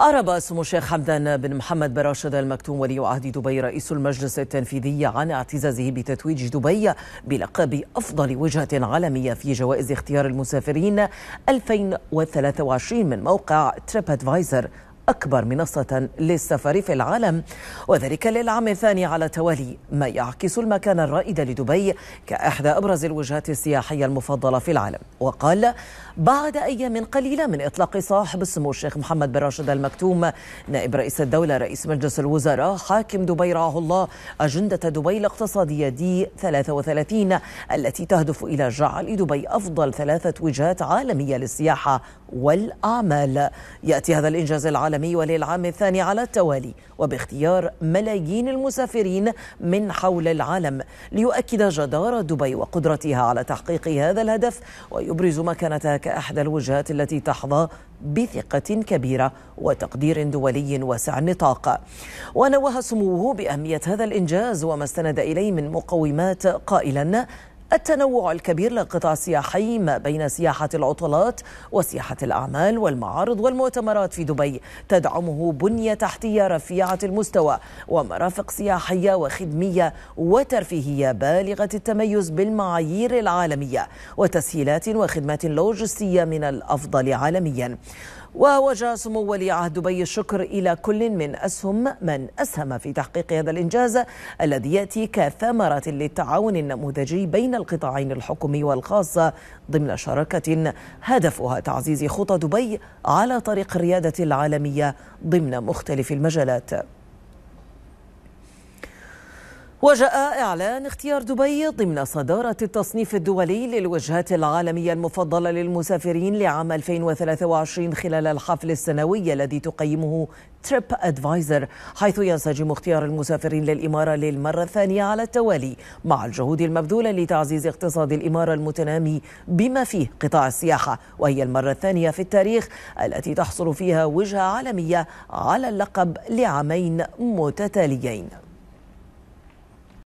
أعرب سمو الشيخ حمدان بن محمد بن راشد المكتوم ولي عهد دبي رئيس المجلس التنفيذي عن اعتزازه بتتويج دبي بلقب أفضل وجهة عالمية في جوائز اختيار المسافرين 2023 من موقع تريب ادفايزر أكبر منصة للسفر في العالم وذلك للعام الثاني على التوالي ما يعكس المكان الرائد لدبي كإحدى أبرز الوجهات السياحية المفضلة في العالم. وقال بعد أيام قليلة من إطلاق صاحب السمو الشيخ محمد بن راشد المكتوم نائب رئيس الدولة رئيس مجلس الوزراء حاكم دبي رعاه الله أجندة دبي الاقتصادية دي 33 التي تهدف إلى جعل دبي أفضل ثلاثة وجهات عالمية للسياحة والأعمال. يأتي هذا الإنجاز العالمي وللعام الثاني على التوالي وباختيار ملايين المسافرين من حول العالم ليؤكد جدارة دبي وقدرتها على تحقيق هذا الهدف ويبرز مكانتها كأحدى الوجهات التي تحظى بثقة كبيرة وتقدير دولي واسع النطاق. ونوه سموه بأهمية هذا الإنجاز وما استند إليه من مقومات قائلا التنوع الكبير للقطاع السياحي ما بين سياحة العطلات وسياحة الأعمال والمعارض والمؤتمرات في دبي. تدعمه بنية تحتية رفيعة المستوى ومرافق سياحية وخدمية وترفيهية بالغة التميز بالمعايير العالمية وتسهيلات وخدمات لوجستية من الأفضل عالميا. ووجه سمو ولي عهد دبي الشكر إلى كل من أسهم من أسهم في تحقيق هذا الإنجاز الذي يأتي كثمرة للتعاون النموذجي بين القطاعين الحكومي والخاص ضمن شراكة هدفها تعزيز خطى دبي على طريق الريادة العالمية ضمن مختلف المجالات. وجاء إعلان اختيار دبي ضمن صدارة التصنيف الدولي للوجهات العالمية المفضلة للمسافرين لعام 2023 خلال الحفل السنوي الذي تقيمه تريب ادفايزر حيث ينسجم اختيار المسافرين للإمارة للمرة الثانية على التوالي مع الجهود المبذولة لتعزيز اقتصاد الإمارة المتنامي بما فيه قطاع السياحة وهي المرة الثانية في التاريخ التي تحصل فيها وجهة عالمية على اللقب لعامين متتاليين.